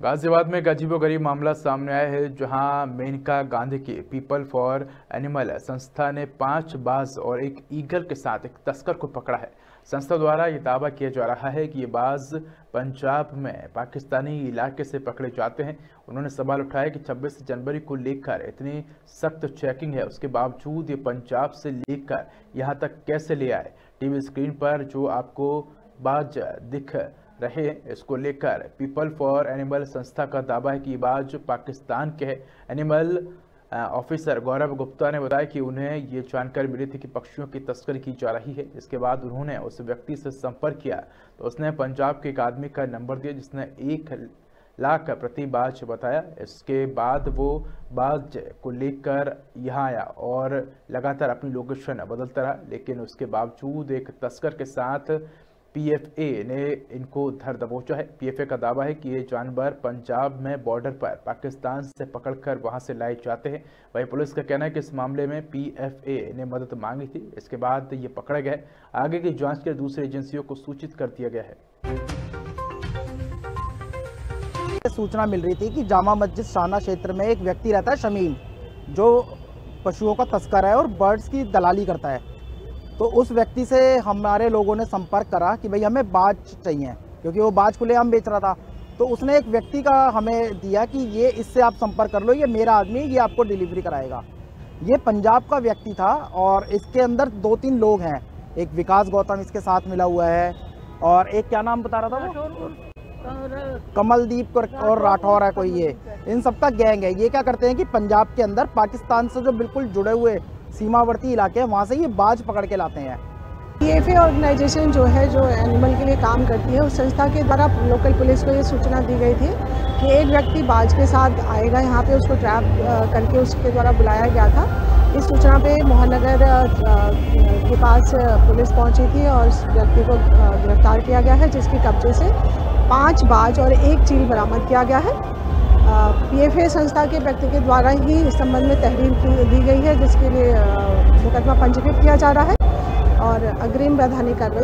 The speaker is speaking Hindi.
गाजियाबाद में अजीबो गरीब मामला सामने आया है, जहाँ मेनका गांधी की पीपल फॉर एनिमल संस्था ने पाँच बाज और एक ईगल के साथ एक तस्कर को पकड़ा है। संस्था द्वारा ये दावा किया जा रहा है कि ये बाज पंजाब में पाकिस्तानी इलाके से पकड़े जाते हैं। उन्होंने सवाल उठाया कि 26 जनवरी को लेकर इतनी सख्त चेकिंग है, उसके बावजूद ये पंजाब से लेकर यहाँ तक कैसे ले आए? टीवी स्क्रीन पर जो आपको बाज दिख रहे, इसको लेकर पीपल फॉर एनिमल संस्था का दावा है कि बाज पाकिस्तान के एनिमल ऑफिसर गौरव गुप्ता ने बताया कि उन्हें ये जानकारी मिली थी कि पक्षियों की तस्करी की जा रही है। इसके बाद उन्होंने उस व्यक्ति से संपर्क किया तो उसने पंजाब के एक आदमी का नंबर दिया जिसने एक लाख प्रति बाज बताया। इसके बाद वो बाज को लेकर यहाँ आया और लगातार अपनी लोकेशन बदलता रहा, लेकिन उसके बावजूद एक तस्कर के साथ पीएफए ने इनको धर दबोचा है। पीएफए का दावा है कि ये जानवर पंजाब में बॉर्डर पर पाकिस्तान से पकड़कर वहाँ से लाए जाते हैं। वहीं पुलिस का कहना है कि इस मामले में पीएफए ने मदद मांगी थी। इसके बाद ये पकड़े गए आगे की जाँच के लिए दूसरी एजेंसियों को सूचित कर दिया गया है। सूचना मिल रही थी कि जामा मस्जिद शाना क्षेत्र में एक व्यक्ति रहता है, शमीम, जो पशुओं का तस्कर है और बर्ड्स की दलाली करता है। तो उस व्यक्ति से हमारे लोगों ने संपर्क करा कि भाई हमें बाज चाहिए, क्योंकि वो बाज खुले हम बेच रहा था। तो उसने एक व्यक्ति का हमें दिया कि ये इससे आप संपर्क कर लो, ये मेरा आदमी, ये आपको डिलीवरी कराएगा। ये पंजाब का व्यक्ति था और इसके अंदर दो तीन लोग हैं। एक विकास गौतम इसके साथ मिला हुआ है और एक क्या नाम बता रहा था वो? कमलदीप और राठौर है कोई ये। इन सबका गैंग है। ये क्या करते हैं कि पंजाब के अंदर पाकिस्तान से जो बिल्कुल जुड़े हुए सीमावर्ती इलाके हैं, वहाँ से ये बाज पकड़ के लाते हैं। पी ऑर्गेनाइजेशन जो है, जो एनिमल के लिए काम करती है, उस संस्था के द्वारा लोकल पुलिस को ये सूचना दी गई थी कि एक व्यक्ति बाज के साथ आएगा, यहाँ पे उसको ट्रैप करके उसके द्वारा बुलाया गया था। इस सूचना पे मोहनगर के पास पुलिस पहुँची थी और उस व्यक्ति को गिरफ़्तार किया गया है, जिसके कब्जे से पाँच बाज और एक चील बरामद किया गया है। पीएफए संस्था के व्यक्ति के द्वारा ही इस संबंध में तहरीर दी गई है, जिसके लिए मुकदमा पंजीकृत किया जा रहा है और अग्रिम वैधानिक कार्रवाई